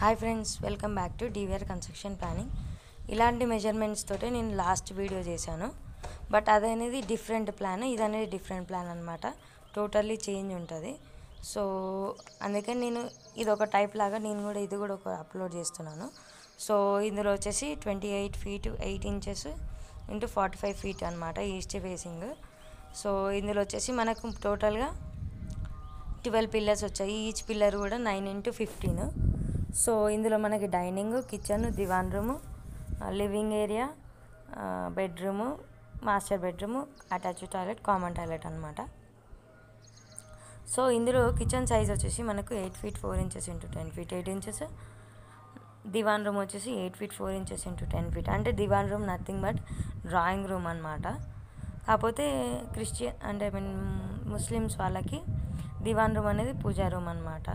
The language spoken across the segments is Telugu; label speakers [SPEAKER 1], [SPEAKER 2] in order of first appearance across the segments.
[SPEAKER 1] Hi friends welcome back to DVR construction planning ఇలాంటి మెజర్మెంట్స్ తోటే నేను లాస్ట్ వీడియో చేశాను. బట్ అదనేది డిఫరెంట్ ప్లాన్ ఇది అనేది డిఫరెంట్ ప్లాన్ అనమాట టోటల్లీ చేంజ్ ఉంటుంది. సో అందుకని నేను ఇది ఒక టైప్ లాగా నేను కూడా ఇది కూడా ఒక అప్లోడ్ చేస్తున్నాను. సో ఇందులో వచ్చేసి twenty eight feet eight inches into forty five feet అనమాట ఈస్ట్ ఫేసింగ్ సో ఇందులో వచ్చేసి మనకు టోటల్గా ట్వెల్వ్ పిల్లర్స్ వచ్చాయి. ఈచ్ పిల్లర్ కూడా నైన్ ఇంటూ ఫిఫ్టీన్ సో ఇందులో మనకి dining kitchen diwan room living area bedroom master bedroom attach toilet common toilet అనమాట సో ఇందులో కిచెన్ సైజ్ వచ్చేసి మనకు eight feet four inches into ten feet eight inches. Diwan room వచ్చేసి eight feet four inches into ten feet. అంటే diwan room nothing but drawing room అనమాట కాకపోతే క్రిస్టియన్ అంటే ఐ మీన్ ముస్లిమ్స్ వాళ్ళకి దివాన్ రూమ్ అనేది పూజా రూమ్ అనమాట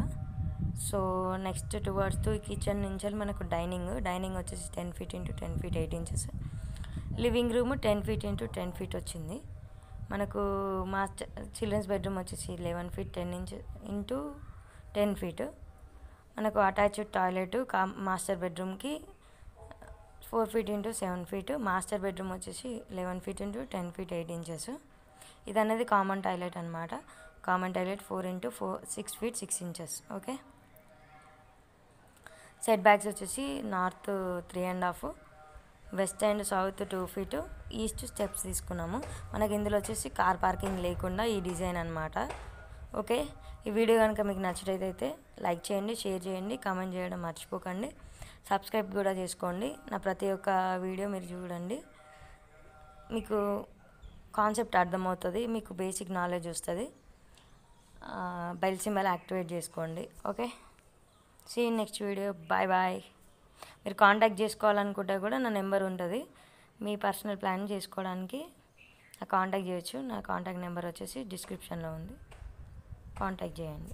[SPEAKER 1] so next towards to kitchen నుంచి మనకు డైనింగ్. డైనింగ్ వచ్చేసి ten feet into ten feet eight inches. Living room ten feet into ten feet వచ్చింది. మనకు మాస్టర్ చిల్డ్రన్స్ బెడ్రూమ్ వచ్చేసి eleven feet ten inch into ten feet. మనకు అటాచ్డ్ టాయిలెట్ కా మాస్టర్ బెడ్రూమ్కి four feet into seven feet. Master bedroom వచ్చేసి eleven feet into ten feet eight inches. ఇది అనేది కామన్ టాయిలెట్ అనమాట common toilet four into four six feet six inches. Okay? Setbacks వచ్చేసి north three and half west and south two feet. East steps తీసుకున్నాము. మనకి ఇందులో వచ్చేసి కార్ పార్కింగ్ లేకుండా ఈ డిజైన్ అనమాట ఓకే? ఈ వీడియో కనుక మీకు నచ్చినట్టయితే లైక్ చేయండి షేర్ చేయండి కామెంట్ చేయడం మర్చిపోకండి. సబ్స్క్రైబ్ కూడా చేసుకోండి. నా ప్రతి ఒక్క వీడియో మీరు చూడండి. మీకు కాన్సెప్ట్ అర్థమవుతుంది మీకు బేసిక్ నాలెడ్జ్ వస్తుంది. బెల్ సింబల్ యాక్టివేట్ చేసుకోండి. Okay? See next video bye bye మీరు కాంటాక్ట్ చేసుకోవాలనుకుంటే కూడా నా నెంబర్ ఉంటుంది. మీ పర్సనల్ ప్లాన్ చేసుకోవడానికి నా కాంటాక్ట్ చేయొచ్చు. నా కాంటాక్ట్ నెంబర్ వచ్చేసి డిస్క్రిప్షన్లో ఉంది. కాంటాక్ట్ చేయండి.